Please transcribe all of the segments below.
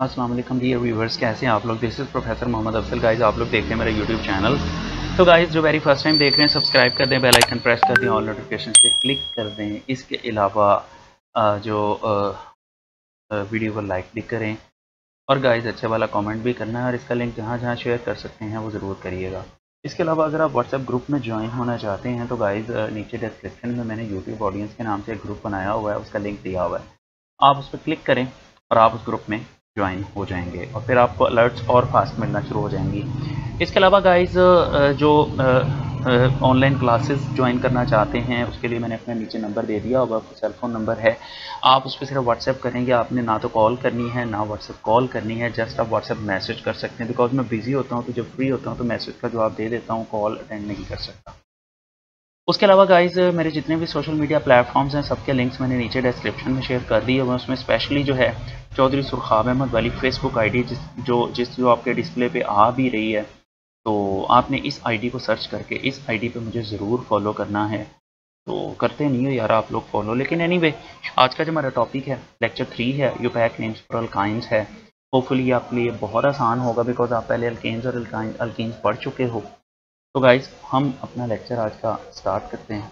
वालेकुम dear viewers कैसे हैं आप लोग? This is professor Mohammad Afsal guys आप लोग देख रहे हैं मेरा यूट्यूब चैनल तो गाइज़ जो वेरी फ़र्स्ट टाइम देख रहे हैं सब्सक्राइब कर दें बेल आइकन प्रेस कर दें ऑल नोटिफिकेशन पे क्लिक कर दें। इसके अलावा जो वीडियो को लाइक भी करें। और गाइज़ अच्छे वाला कमेंट भी करना है और इसका लिंक जहाँ जहाँ शेयर कर सकते हैं, वो ज़रूर करिएगा। इसके अलावा अगर आप व्हाट्सएप ग्रुप में ज्वाइन होना चाहते हैं तो गाइज़ नीचे डिस्क्रिप्शन में मैंने यूट्यूब ऑडियंस के नाम से एक ग्रुप बनाया हुआ है, उसका लिंक दिया हुआ है। आप उस पर क्लिक करें और आप उस ग्रुप में ज्वाइन हो जाएँगे और फिर आपको अलर्ट्स और फास्ट मिलना शुरू हो जाएँगी। इसके अलावा गाइस जो ऑनलाइन क्लासेस ज्वाइन करना चाहते हैं, उसके लिए मैंने अपने नीचे नंबर दे दिया होगा सेल फ़ोन नंबर है। आप उस पर सिर्फ़ व्हाट्सएप करेंगे, आपने ना तो कॉल करनी है, ना व्हाट्सएप कॉल करनी है जस्ट आप व्हाट्सएप मैसेज कर सकते हैं। बिकॉज़ मैं बिज़ी होता हूँ तो जब फ्री होता हूँ तो मैसेज का जवाब दे देता हूँ कॉल अटेंड नहीं कर सकता। उसके अलावा गाइज़ मेरे जितने भी सोशल मीडिया प्लेटफॉर्म्स हैं सबके लिंक्स मैंने नीचे डिस्क्रिप्शन में शेयर कर दिए हुए उसमें स्पेशली जो है चौधरी सुरखाब अहमद वाली फेसबुक आईडी जिस जो जिस जो आपके डिस्प्ले पे आ भी रही है तो आपने इस आईडी को सर्च करके इस आईडी पे मुझे ज़रूर फॉलो करना है। तो करते नहीं हो यार आप लोग फॉलो लेकिन एनी anyway, आज का जो हमारा टॉपिक है लेक्चर थ्री है IUPAC names for alkynes है। होपफुली आपके लिए बहुत आसान होगा बिकॉज़ आप पहले अल्केन्स और अल्किन्स पढ़ चुके हो। तो गाइज़ हम अपना लेक्चर आज का स्टार्ट करते हैं।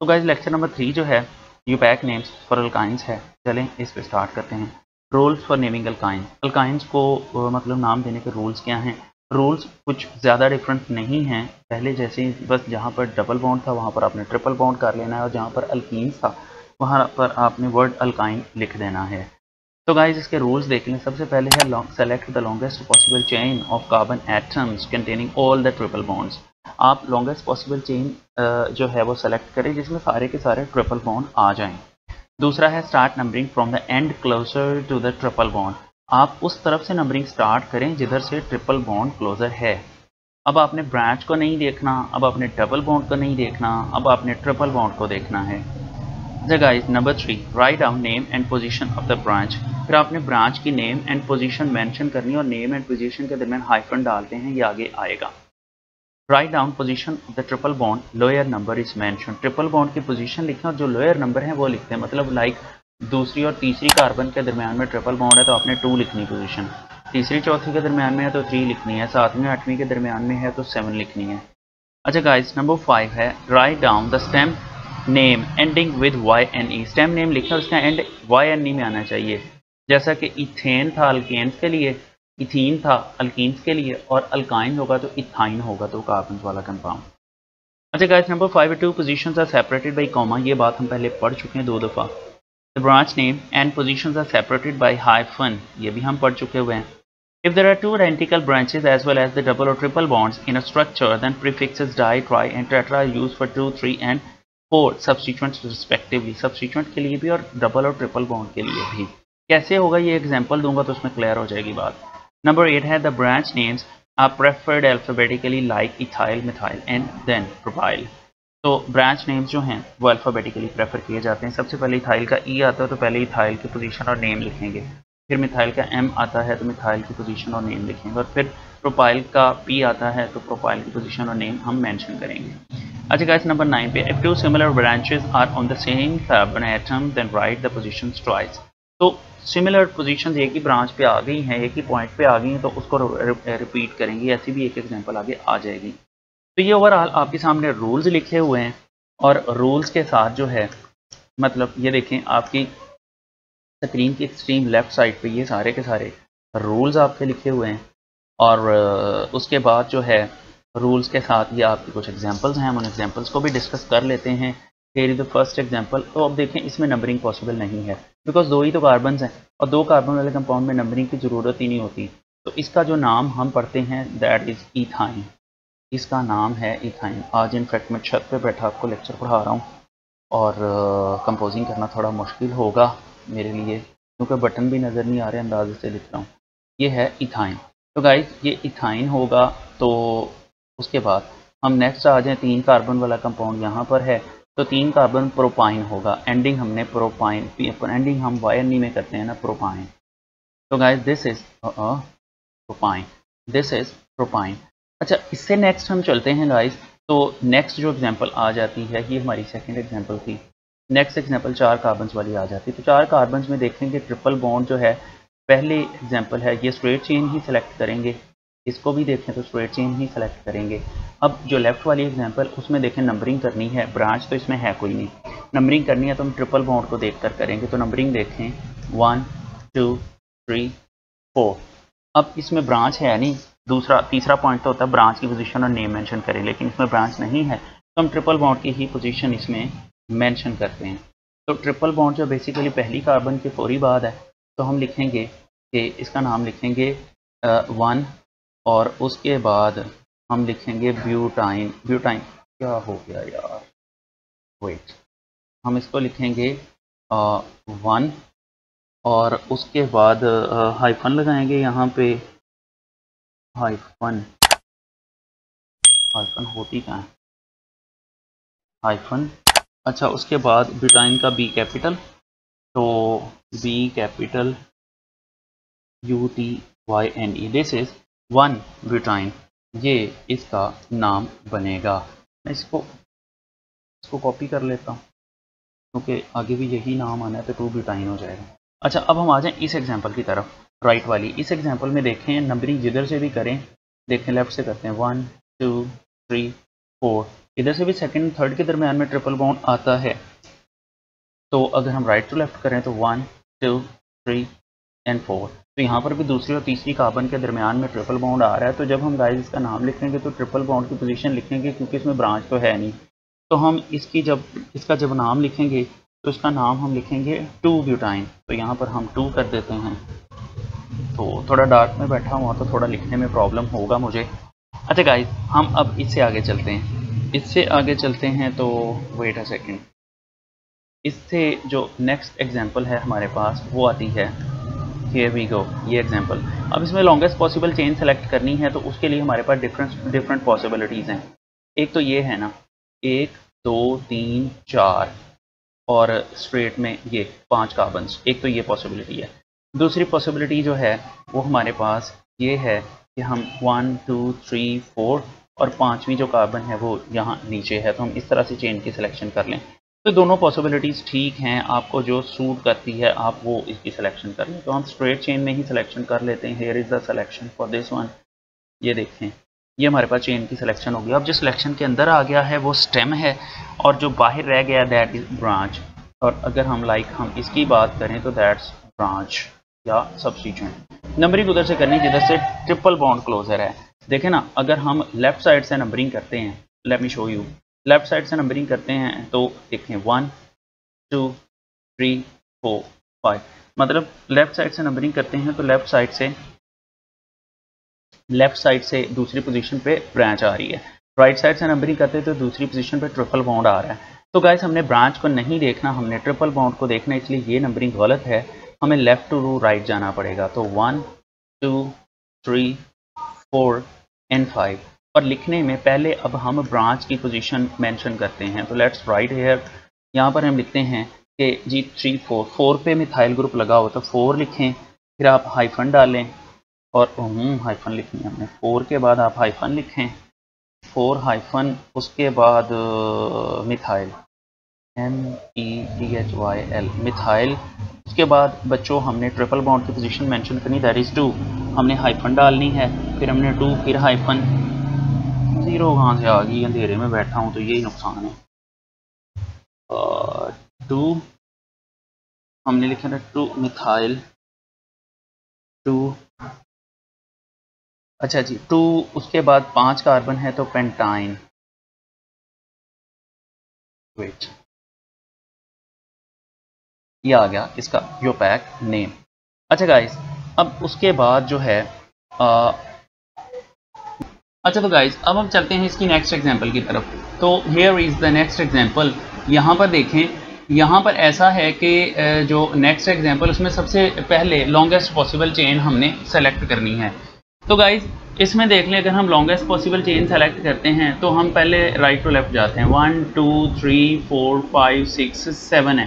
तो गाइज़ लेक्चर नंबर थ्री जो है, IUPAC names for alkynes है। चलें, इस पे स्टार्ट करते हैं। Rules for naming alkyne alkynes को मतलब नाम देने के रूल्स क्या हैं? रूल्स कुछ ज़्यादा डिफरेंट नहीं हैं। पहले जैसे बस जहाँ पर डबल बाउंड था, वहाँ पर आपने ट्रिपल बाउंड कर लेना है और जहाँ पर अल्कीन्स था, वहाँ पर आपने वर्ड अल्काइन लिख देना है। तो गाइज़ इसके रूल्स देख लें। सबसे पहले है select the longest possible chain of carbon atoms containing all the triple bonds आप लॉन्गेस्ट पॉसिबल चेन जो है वो सेलेक्ट करें, जिसमें सारे के सारे ट्रिपल बॉन्ड आ जाएँ। दूसरा है start numbering from the end closer to the triple bond आप उस तरफ़ से नंबरिंग स्टार्ट करें, जिधर से ट्रिपल बॉन्ड क्लोजर है। अब आपने ब्रांच को नहीं देखना, अब आपने डबल बॉन्ड को नहीं देखना, अब आपने ट्रिपल बॉन्ड को देखना है। Guys number three write down name and position of the branch फिर आपने ब्रांच की नेम एंड पोजीशन मेंशन करनी और नेम एंड पोजीशन के दरमियान हाइफन डालते हैं, ये आगे आएगा। Write down position of the triple bond lower number is mention triple bond की पोजीशन लिखें और जो लोअर नंबर है वो लिखते हैं। मतलब लाइक दूसरी और तीसरी कार्बन के दरमियान में ट्रिपल बॉन्ड है तो आपने टू लिखनी पोजीशन तीसरी चौथी के दरमियान में है तो थ्री लिखनी है। सातवीं, आठवीं के दरमियान में है तो सेवन लिखनी है। अच्छा गाइस नंबर फाइव है। Write down the stem name ending with Y N E stem name लिखा उसका एंड वाई एन ई में आना चाहिए। जैसा कि इथेन था अल्केन्स के लिए इथीन था अल्किन्स के लिए और अल्काइन होगा तो इथाइन होगा तो कार्बन वाला कंपाउंड अच्छा guys number five two positions are separated by comma ये बात हम पहले पढ़ चुके हैं दो दफ़ा। The branch name and positions are separated by hyphen ये भी हम पढ़ चुके हुए हैं। There are two identical branches as well as the double or triple bonds in a structure, then prefixes di, tri, and tetra are used for 2, 3 and four subsequent respectively subsequent के लिए भी और डबल और triple bond के लिए भी। कैसे होगा ये एग्ज़ाम्पल दूँगा तो उसमें क्लियर हो जाएगी बात। नंबर एट है the branch names are preferred alphabetically like ethyl methyl and then propyl तो ब्रांच नेम्स जो हैं, वो अल्फ़ाबेटिकली प्रेफर किए जाते हैं। सबसे पहले इथाइल का ई e आता है तो पहले इथाइल की पोजीशन और नेम लिखेंगे। फिर मिथाइल का एम आता है तो मिथाइल की पोजीशन और नेम लिखेंगे और फिर प्रोपाइल का पी आता है तो प्रोपाइल की पोजीशन और नेम हम मेंशन करेंगे। अच्छा गाइस नंबर नाइन पे if two similar branches are on the same carbon atom then write the positions twice तो सिमिलर पोजीशंस एक ही ब्रांच पे आ गई हैं, एक ही पॉइंट पे आ गई हैं तो उसको रिपीट करेंगे, ऐसी भी एक एग्जांपल आगे आ जाएगी। तो ये ओवरऑल आपके सामने रूल्स लिखे हुए हैं, और रूल्स के साथ जो है मतलब ये देखें, आपकी स्क्रीन की एक्सट्रीम लेफ़्ट साइड पे ये सारे के सारे रूल्स आपके लिखे हुए हैं, और, उसके बाद जो है रूल्स के साथ ये आपके कुछ एग्जांपल्स हैं, हम उन एग्जांपल्स को भी डिस्कस कर लेते हैं। फिर द फ़र्स्ट एग्जांपल तो अब देखें, इसमें नंबरिंग पॉसिबल नहीं है। बिकॉज़ दो ही तो कार्बन हैं, और दो कार्बन वाले कंपाउंड में नंबरिंग की ज़रूरत ही नहीं होती। तो इसका जो नाम हम पढ़ते हैं दैट इज़ ईथाइन इसका नाम है ईथाइन आज इनफैक्ट मैं छत पे बैठा आपको लेक्चर पढ़ा रहा हूँ, और कंपोजिंग करना थोड़ा मुश्किल होगा मेरे लिए, क्योंकि बटन भी नज़र नहीं आ रहे, अंदाजे से लिख रहा हूँ। ये है इथाइन तो गाइज़ ये इथाइन होगा तो उसके बाद हम नेक्स्ट आ जाएँ तीन कार्बन वाला कंपाउंड यहाँ पर है तो तीन कार्बन प्रोपाइन होगा। एंडिंग हमने प्रोपाइन एंडिंग हम वाई एन में करते हैं ना प्रोपाइन तो guys this is propyne this is propyne अच्छा इससे नेक्स्ट हम चलते हैं गाइस तो नेक्स्ट जो एग्जांपल आ जाती है, ये हमारी सेकंड एग्जांपल थी। नेक्स्ट एग्जांपल चार कार्बन वाली आ जाती है। तो चार कार्बन में देखेंगे ट्रिपल बॉन्ड जो है, पहले एग्जांपल है, ये स्ट्रेट चेन ही सिलेक्ट करेंगे। इसको भी देखें तो स्ट्रेट चेन ही सेलेक्ट करेंगे। अब जो लेफ़्ट वाली एग्जांपल उसमें देखें नंबरिंग करनी है ब्रांच तो इसमें है कोई नहीं। नंबरिंग करनी है तो हम ट्रिपल बॉन्ड को देख कर करेंगे। तो नंबरिंग देखें वन टू थ्री फोर अब इसमें ब्रांच है नहीं, दूसरा, तीसरा पॉइंट तो होता है ब्रांच की पोजीशन और नेम मेंशन करें, लेकिन इसमें ब्रांच नहीं है। तो हम ट्रिपल बॉन्ड की ही पोजीशन इसमें मेंशन करते हैं। तो ट्रिपल बॉन्ड जो बेसिकली पहली कार्बन के फौरी बाद है तो हम लिखेंगे कि इसका नाम लिखेंगे वन और उसके बाद हम लिखेंगे ब्यूटाइन ब्यूटाइन क्या हो गया यार? वेट हम इसको लिखेंगे वन और उसके बाद हाइफन लगाएँगे यहाँ पे। हाइफन हाइफन होती क्या है? हाइफन अच्छा उसके बाद ब्यूटाइन का बी कैपिटल तो B capital U T Y N E this is one butyne ये इसका नाम बनेगा। मैं इसको इसको कॉपी कर लेता हूँ, क्योंकि आगे भी यही नाम आना है तो टू ब्यूटाइन हो जाएगा। अच्छा अब हम आ जाएँ इस एग्जांपल की तरफ़ राइट वाली। इस एग्जांपल में देखें नंबरिंग जिधर से भी करें, देखें लेफ़्ट से करते हैं। वन टू थ्री फोर इधर से भी सेकंड थर्ड के दरमियान में ट्रिपल बाउंड आता है। तो अगर हम राइट टू लेफ़्ट करें तो one two three and four तो यहाँ पर भी दूसरी और तीसरी कार्बन के दरमियान में ट्रिपल बाउंड आ रहा है। तो जब हम गाइस इसका नाम लिखेंगे तो ट्रिपल बाउंड की पोजीशन लिखेंगे, क्योंकि इसमें ब्रांच तो है नहीं। तो हम इसकी जब, इसका जब नाम लिखेंगे तो इसका नाम हम लिखेंगे टू ब्यूटाइन तो यहाँ पर हम टू कर देते हैं। तो थोड़ा डार्क में बैठा हुआ तो थोड़ा लिखने में प्रॉब्लम होगा मुझे। अच्छा गाइस हम अब इससे आगे चलते हैं। इससे आगे चलते हैं तो वेट अ सेकेंड इससे जो नेक्स्ट एग्जांपल है हमारे पास, वो आती है। हियर वी गो ये एग्जांपल अब इसमें लॉन्गेस्ट पॉसिबल चेन सेलेक्ट करनी है तो उसके लिए हमारे पास डिफरेंट डिफरेंट पॉसिबिलिटीज़ हैं एक तो ये है ना एक दो तीन चार और स्ट्रेट में ये पाँच कार्बन्स एक तो ये पॉसिबिलिटी है दूसरी पॉसिबिलिटी जो है वो हमारे पास ये है कि हम वन टू थ्री फोर और पांचवी जो कार्बन है वो यहाँ नीचे है तो हम इस तरह से चेन की सिलेक्शन कर लें तो दोनों पॉसिबिलिटीज़ ठीक हैं आपको जो सूट करती है आप वो इसकी सिलेक्शन कर लें तो हम स्ट्रेट चेन में ही सिलेक्शन कर लेते हैं। Here is the selection for this one ये देखें। ये हमारे पास चेन की सिलेक्शन होगी। अब जो सिलेक्शन के अंदर आ गया है वो स्टेम है और जो बाहर रह गया दैट इज़ ब्रांच और अगर हम लाइक like, हम इसकी बात करें तो दैट्स ब्रांच या सब्सिट्यूएंट नंबरिंग उधर से करनी जिधर से ट्रिपल बॉन्ड क्लोजर है। देखें ना अगर हम लेफ़्ट साइड से नंबरिंग करते हैं let me show you left side से नंबरिंग करते हैं तो देखें, one, two, three, four, five. मतलब लेफ़्ट साइड से नंबरिंग करते हैं तो लेफ़्ट साइड से, लेफ़्ट साइड से दूसरी पोजीशन पे ब्रांच आ रही है। राइट साइड से नंबरिंग करते हैं तो दूसरी पोजीशन पे ट्रिपल बाउंड आ रहा है। तो गाइस हमने ब्रांच को नहीं देखना, हमने ट्रिपल बाउंड को देखना, इसलिए ये नंबरिंग गलत है। हमें लेफ़्ट टू रू राइट जाना पड़ेगा। तो one, two, three, four, and five. और लिखने में पहले अब हम ब्रांच की पोजीशन मेंशन करते हैं तो लेट्स राइट हेयर यहाँ पर हम लिखते हैं कि जी थ्री फोर फोर पे मिथाइल ग्रुप लगा हो तो फोर लिखें, फिर आप हाइफन डालें और हाइफन लिखनी है हमने। फोर के बाद आप हाइफन लिखें फोर हाइफन उसके बाद methyl M E T H Y L methyl उसके बाद बच्चों हमने ट्रिपल बाउंड की पोजीशन मेंशन करनी दैट इज़ टू हमने हाइफन डालनी है, फिर हमने टू फिर हाइफन ज़ीरो कहाँ से आ गई अंधेरे में बैठा हूँ तो यही नुकसान है। टू हमने लिखा था टू मिथाइल टू अच्छा जी टू उसके बाद पाँच कार्बन है तो पेंटाइन। वेट ये आ गया इसका योपैक नेम अच्छा गाइस अब उसके बाद जो है आ, अच्छा तो गाइज़ अब हम चलते हैं इसकी नेक्स्ट एग्ज़ाम्पल की तरफ़। तो here is the next example यहाँ पर देखें, यहाँ पर ऐसा है कि जो नेक्स्ट एग्ज़ाम्पल उसमें सबसे पहले लॉन्गेस्ट पॉसिबल चेन हमने सेलेक्ट करनी है। तो गाइज़ इसमें देख लें, अगर हम लॉन्गेस्ट पॉसिबल चेन सेलेक्ट करते हैं तो हम पहले राइट टू लेफ़्ट जाते हैं। One two three four five six seven है।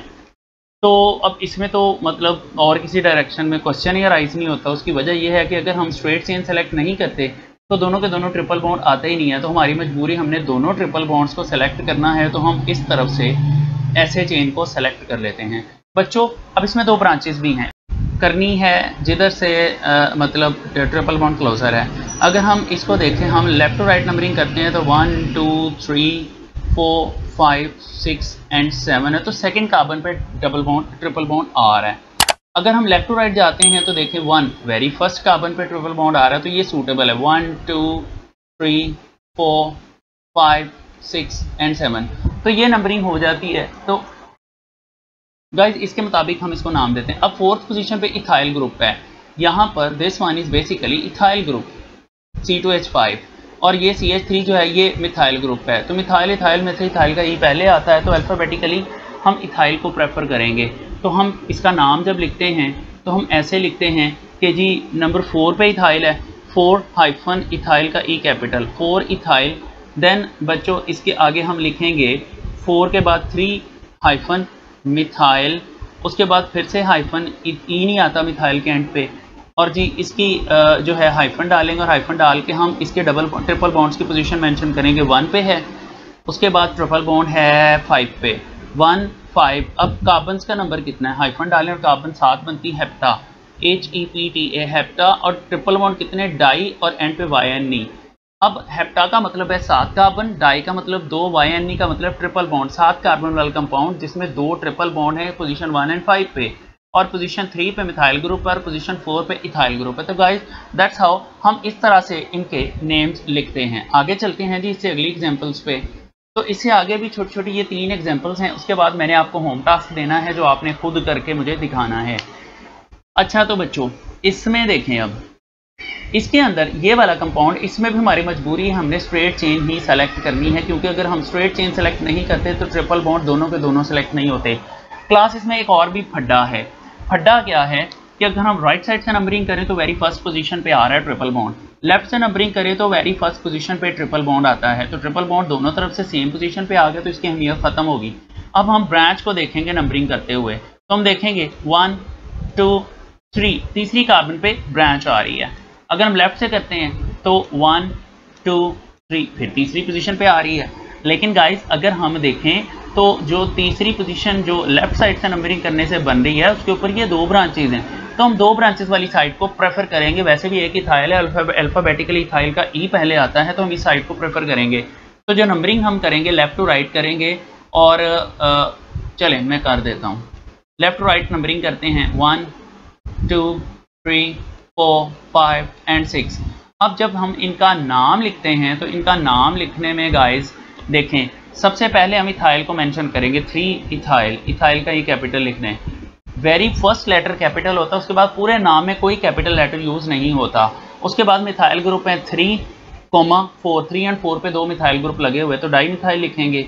तो अब इसमें तो मतलब और किसी डायरेक्शन में क्वेश्चन या राइज नहीं होता। उसकी वजह यह है कि अगर हम स्ट्रेट चेन सेलेक्ट नहीं करते तो दोनों के दोनों ट्रिपल बॉन्ड आते ही नहीं है तो हमारी मजबूरी हमने दोनों ट्रिपल बॉन्ड्स को सेलेक्ट करना है तो हम इस तरफ़ से ऐसे चेन को सेलेक्ट कर लेते हैं। बच्चों अब इसमें दो ब्रांचेस भी हैं। करनी है जिधर से आ, मतलब ट्रिपल बॉन्ड क्लोजर है। अगर हम इसको देखें हम लेफ़्ट टू राइट नंबरिंग करते हैं तो one two three four five six and seven है तो सेकेंड कार्बन पे डबल बॉन्ड ट्रिपल बॉन्ड आ रहा है। अगर हम लेफ़्ट टू राइट जाते हैं तो देखें वन वेरी फ़र्स्ट कार्बन पे ट्रिपल बॉन्ड आ रहा है तो ये सूटेबल है। One two three four five six and seven तो ये नंबरिंग हो जाती है। तो गाइज़ इसके मुताबिक हम इसको नाम देते हैं। अब फोर्थ पोजीशन पे इथाइल ग्रुप है। यहाँ पर this one is basically ethyl group C two H five और ये सी एच थ्री जो है, ये मिथाइल ग्रुप है। तो मिथाइल इथाइल में से इथाइल का ई पहले आता है तो अल्फ़ाबेटिकली हम इथाइल को प्रेफर करेंगे। तो हम इसका नाम जब लिखते हैं तो हम ऐसे लिखते हैं कि जी नंबर फोर पे इथाइल है फोर हाइफन इथाइल का E capital four ethyl then बच्चों इसके आगे हम लिखेंगे फोर के बाद थ्री हाइफन मिथाइल उसके बाद फिर से हाइफन ई नहीं आता मिथाइल के एंड पे। और जी, इसकी जो है हाइफन डालेंगे और हाइफन डाल के हम इसके डबल ट्रिपल बॉन्ड्स की पोजीशन मेंशन करेंगे वन पे है, उसके बाद ट्रिपल बॉन्ड है फाइव पे वन फाइव अब कार्बन का नंबर कितना है? हाइफन डालें और कार्बन सात बनती है hepta H E P T A hepta और ट्रिपल बॉन्ड कितने? डाई और एंड पे वाई एन ई अब हेप्टा का मतलब है सात कार्बन डाई का मतलब दो वाई एन ई का मतलब ट्रिपल बॉन्ड सात कार्बन वाला कंपाउंड जिसमें दो ट्रिपल बॉन्ड है पोजीशन वन एंड फाइव पे. और पोजीशन थ्री पे मिथाइल ग्रुप है और पोजीशन फोर पे इथाइल ग्रुप है. तो गाइस दैट्स हाउ हम इस तरह से इनके नेम्स लिखते हैं. आगे चलते हैं जी, इससे अगली एग्जांपल्स पे. तो इससे आगे भी छोटी छोटी ये तीन एग्जाम्पल्स हैं। उसके बाद मैंने आपको होम टास्क देना है, जो आपने खुद करके मुझे दिखाना है। अच्छा तो बच्चों, इसमें देखें अब। इसके अंदर ये वाला कंपाउंड इसमें भी हमारी मजबूरी है, हमने स्ट्रेट चेन ही सेलेक्ट करनी है, क्योंकि अगर हम स्ट्रेट चेन सेलेक्ट नहीं करते तो ट्रिपल बॉन्ड दोनों के दोनों सेलेक्ट नहीं होते। क्लास इसमें एक और भी फड्डा है। फड्डा क्या है? कि अगर हम राइट साइड से नंबरिंग करें तो वेरी फ़र्स्ट पोजीशन पे आ रहा है ट्रिपल बॉन्ड लेफ़्ट से नंबरिंग करें तो वेरी फ़र्स्ट पोजीशन पे ट्रिपल बॉन्ड आता है. तो ट्रिपल बॉन्ड दोनों तरफ़ से सेम पोजीशन पे आ गया तो इसकी अहमियत खत्म होगी. अब हम ब्रांच को देखेंगे नंबरिंग करते हुए. तो हम देखेंगे वन टू थ्री तीसरी कार्बन पे ब्रांच आ रही है. अगर हम लेफ़्ट से करते हैं तो वन टू थ्री फिर तीसरी पोजीशन पे आ रही है. लेकिन गाइस अगर हम देखें तो जो तीसरी पोजीशन जो लेफ़्ट साइड से नंबरिंग करने से बन रही है, उसके ऊपर ये दो ब्रांचेज हैं. तो हम दो ब्रांचेस वाली साइड को प्रेफर करेंगे। वैसे भी एक इथाइल है अल्फ़ाबेटिकली इथाइल का ई e पहले आता है तो हम इस साइड को प्रेफर करेंगे। तो जो नंबरिंग हम करेंगे लेफ़्ट टू राइट करेंगे और चलें, मैं कर देता हूँ। लेफ़्ट टू राइट नंबरिंग करते हैं। One two three four five and six अब जब हम इनका नाम लिखते हैं तो इनका नाम लिखने में गाइस देखें, सबसे पहले हम इथाइल को मेंशन करेंगे। Three ethyl. इथाइल का ये कैपिटल लिखना है। वेरी फ़र्स्ट लेटर कैपिटल होता है, उसके बाद पूरे नाम में कोई कैपिटल लेटर यूज़ नहीं होता। उसके बाद मिथाइल ग्रुप है three comma four three and four पे दो मिथाइल ग्रुप लगे हुए तो डाई मिथाइल लिखेंगे।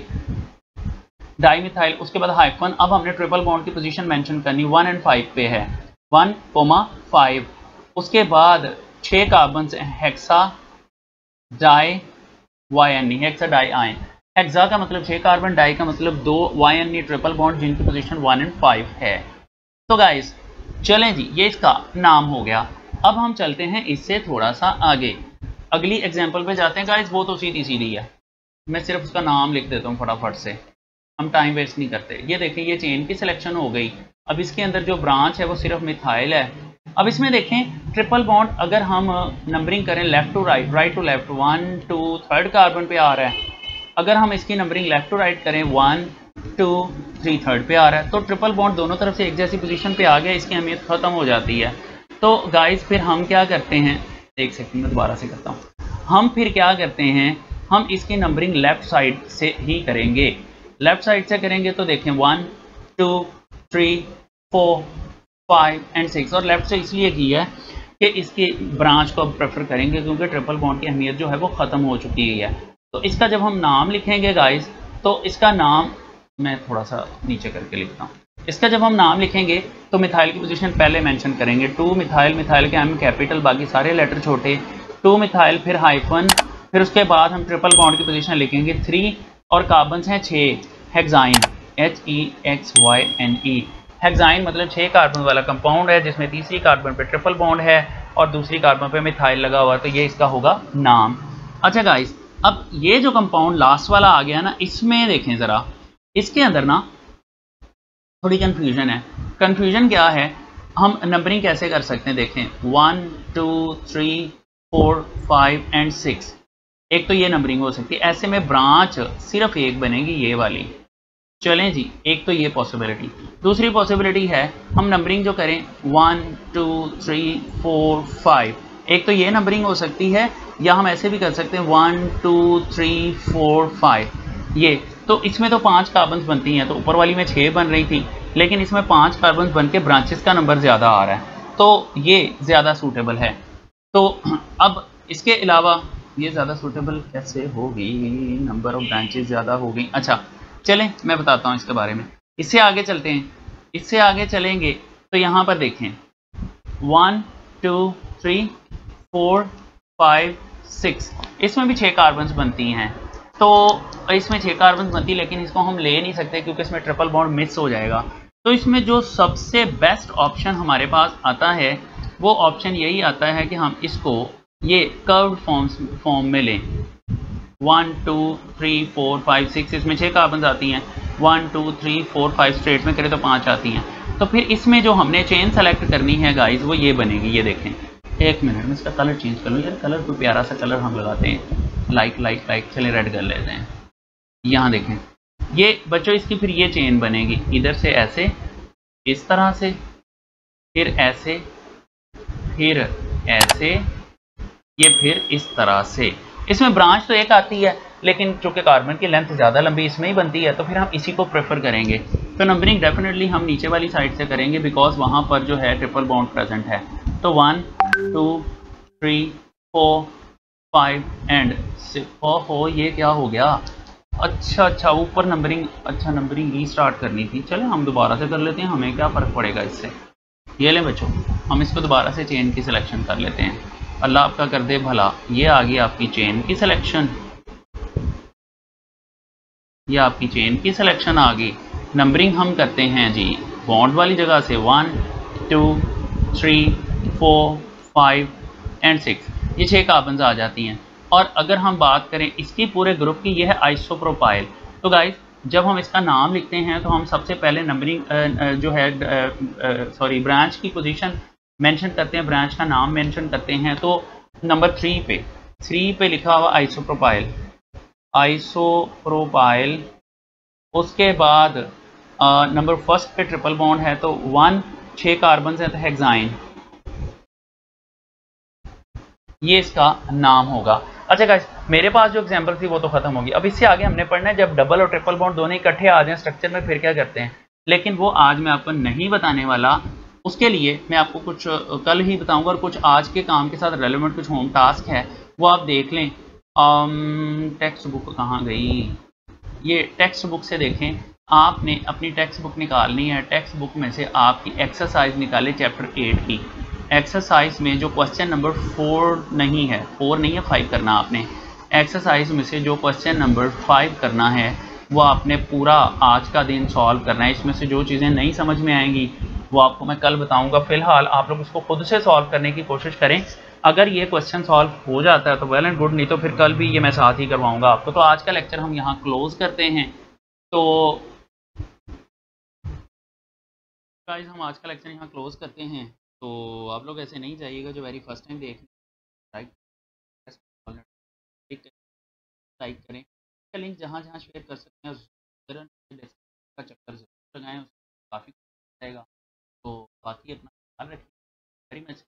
डाई मिथाइल उसके बाद हाइफन अब हमने ट्रिपल बॉन्ड की पोजीशन मेंशन करनी वन एंड फाइव पे है। वन कोमा फाइव उसके बाद छः carbon hexa di Y N hexa di आए हेक्सा का मतलब छः कार्बन डाई का मतलब दो वाई एन ट्रिपल बॉन्ड जिनकी पोजीशन वन एंड फाइव है। तो गाइस चलें जी, ये इसका नाम हो गया। अब हम चलते हैं इससे थोड़ा सा आगे। अगली एग्ज़ाम्पल पे जाते हैं गाइस वो तो सीधी सीधी है। मैं सिर्फ़ उसका नाम लिख देता हूँ फटाफट से। हम टाइम वेस्ट नहीं करते। ये देखें, ये चेन की सिलेक्शन हो गई। अब इसके अंदर जो ब्रांच है, वो सिर्फ़ मिथाइल है। अब इसमें देखें ट्रिपल बॉन्ड अगर हम नंबरिंग करें left to right right to left one two third carbon पे आ रहा है। अगर हम इसकी नंबरिंग लेफ़्ट टू राइट करें वन टू थ्री थर्ड पे आ रहा है। तो ट्रिपल बॉन्ड दोनों तरफ़ से एक जैसी पोजीशन पे आ गया, इसकी अहमियत ख़त्म हो जाती है। तो गाइस फिर हम क्या करते हैं? एक सेकंड में दोबारा से करता हूँ। हम फिर क्या करते हैं? हम इसकी नंबरिंग लेफ़्ट साइड से ही करेंगे। लेफ़्ट साइड से करेंगे तो देखें one two three four five and six और लेफ़्ट से इसलिए की है कि इसकी ब्रांच को प्रेफर करेंगे क्योंकि ट्रिपल बॉन्ड की अहमियत जो है वो ख़त्म हो चुकी है। तो इसका जब हम नाम लिखेंगे गाइस तो इसका नाम मैं थोड़ा सा नीचे करके लिखता हूँ। इसका जब हम नाम लिखेंगे तो मिथाइल की पोजीशन पहले मेंशन करेंगे। टू मिथाइल मिथाइल के एम कैपिटल बाकी सारे लेटर छोटे। टू मिथाइल, फिर हाइफन फिर उसके बाद हम ट्रिपल बॉन्ड की पोजीशन लिखेंगे। थ्री और कार्बन हैं छः hexyne H E X Y N E hexyne मतलब छः कार्बन वाला कंपाउंड है, जिसमें तीसरी कार्बन पे ट्रिपल बॉन्ड है और दूसरी कार्बन पे मिथाइल लगा हुआ तो ये इसका होगा नाम। अच्छा गाइस अब ये जो कंपाउंड लास्ट वाला आ गया ना, इसमें देखें ज़रा। इसके अंदर ना थोड़ी कन्फ्यूज़न है। कन्फ्यूज़न क्या है? हम नंबरिंग कैसे कर सकते हैं? देखें। One two three four five and six एक तो ये नंबरिंग हो सकती है। ऐसे में ब्रांच सिर्फ़ एक बनेगी, ये वाली। चलें जी, एक तो ये पॉसिबिलिटी दूसरी पॉसिबिलिटी है, हम नंबरिंग जो करें one two three four five एक तो ये नंबरिंग हो सकती है, या हम ऐसे भी कर सकते हैं one two three four five ये तो इसमें तो पाँच कार्बन बनती हैं तो ऊपर वाली में छः बन रही थी, लेकिन इसमें पाँच कार्बन बन के ब्रांचेस का नंबर ज़्यादा आ रहा है तो ये ज़्यादा सूटेबल है। तो अब इसके अलावा ये ज़्यादा सूटेबल कैसे होगी? नंबर ऑफ़ ब्रांचेस ज़्यादा हो गई अच्छा चलें, मैं बताता हूँ इसके बारे में। इससे आगे चलते हैं। इससे आगे चलेंगे तो यहाँ पर देखें। One two three four five six इसमें भी छः कार्बन्स बनती हैं। तो इसमें छः कार्बन बनती, लेकिन इसको हम ले नहीं सकते क्योंकि इसमें ट्रिपल बॉन्ड मिस हो जाएगा। तो इसमें जो सबसे बेस्ट ऑप्शन हमारे पास आता है, वो ऑप्शन यही आता है कि हम इसको, ये कर्व फॉर्म्स फॉर्म में लें। One two three four five six इसमें छः कार्बन आती हैं। One two three four five straight में करें तो पाँच आती हैं। तो फिर इसमें जो हमने चेन सेलेक्ट करनी है गाइस वो ये बनेगी, ये देखें। एक मिनट में इसका कलर चेंज कर लूँ। यार कलर कोई प्यारा सा कलर हम लगाते हैं। लाइक लाइक लाइक चले रेड कर लेते हैं। यहाँ देखें। ये, बच्चों, इसकी फिर ये चेन बनेगी। इधर से ऐसे, इस तरह से, फिर ऐसे फिर ऐसे, ये फिर इस तरह से। इसमें ब्रांच तो एक आती है, लेकिन चूँकि कार्बन की लेंथ ज़्यादा लंबी इसमें ही बनती है तो फिर हम इसी को प्रेफर करेंगे। तो नंबरिंग डेफिनेटली हम नीचे वाली साइड से करेंगे बिकॉज़ वहाँ पर जो है ट्रिपल बॉन्ड प्रेजेंट है। तो one two three four five and हो ये क्या हो गया? अच्छा अच्छा ऊपर नंबरिंग अच्छा नंबरिंग रीस्टार्ट करनी थी। चले, हम दोबारा से कर लेते हैं, हमें क्या फ़र्क पड़ेगा इससे? ये ले बच्चों, हम इसको दोबारा से चेन की सिलेक्शन कर लेते हैं। अल्लाह आपका कर दे भला। ये आ गई आपकी चेन की सिलेक्शन ये आपकी चेन की सिलेक्शन आ गई। नंबरिंग हम करते हैं जी। बॉन्ड वाली जगह से one two three four five and six ये छः कार्बन आ जाती हैं। और अगर हम बात करें इसकी पूरे ग्रुप की, यह है आइसोप्रोपाइल तो गाइज़ जब हम इसका नाम लिखते हैं तो हम सबसे पहले नंबरिंग जो है सॉरी ब्रांच की पोजीशन मेंशन करते हैं ब्रांच का नाम मेंशन करते हैं। तो नंबर थ्री पे थ्री पे लिखा हुआ आइसोप्रोपाइल आइसोप्रोपाइल उसके बाद नंबर फ़र्स्ट पे ट्रिपल बॉन्ड है तो वन छः कार्बन है तो हेक्साइन ये इसका नाम होगा। अच्छा गाइस मेरे पास जो एग्जांपल थी, वो तो खत्म होगी। अब इससे आगे हमने पढ़ना है, जब डबल और ट्रिपल बॉन्ड दोनों इकट्ठे आ जाएँ स्ट्रक्चर में फिर क्या करते हैं? लेकिन वो आज मैं आपको नहीं बताने वाला। उसके लिए मैं आपको कुछ कल ही बताऊँगा और कुछ आज के काम के साथ रेलिवेंट कुछ होम टास्क है, वो आप देख लें। टेक्स्ट बुक कहाँ गई? ये टेक्स्ट बुक से देखें। आपने अपनी टेक्स्ट बुक निकालनी है। टेक्स्ट बुक में से आपकी एक्सरसाइज निकाले चैप्टर एट की। एक्सरसाइज में जो क्वेश्चन नंबर फोर नहीं है फोर नहीं है फाइव करना आपने। एक्सरसाइज में से जो क्वेश्चन नंबर फाइव करना है, वो आपने पूरा आज का दिन सॉल्व करना है। इसमें से जो चीज़ें नहीं समझ में आएँगी, वो आपको मैं कल बताऊँगा। फ़िलहाल आप लोग इसको खुद से सॉल्व करने की कोशिश करें। अगर ये क्वेश्चन सॉल्व हो जाता है तो वेल एंड गुड नहीं तो फिर कल भी ये मैं साथ ही करवाऊँगा आपको। तो आज का लेक्चर हम यहाँ क्लोज करते हैं। तो हम आज का लेक्चर यहाँ क्लोज करते हैं। तो आप लोग ऐसे नहीं जाइएगा जो वेरी फ़र्स्ट टाइम देख लाइक लाइक करें। लिंक जहाँ जहाँ शेयर कर सकते हैं का चक्कर ज़रूर लगाएँ। काफ़ी रहेगा तो बाकी अपना ख्याल रखिए। Very much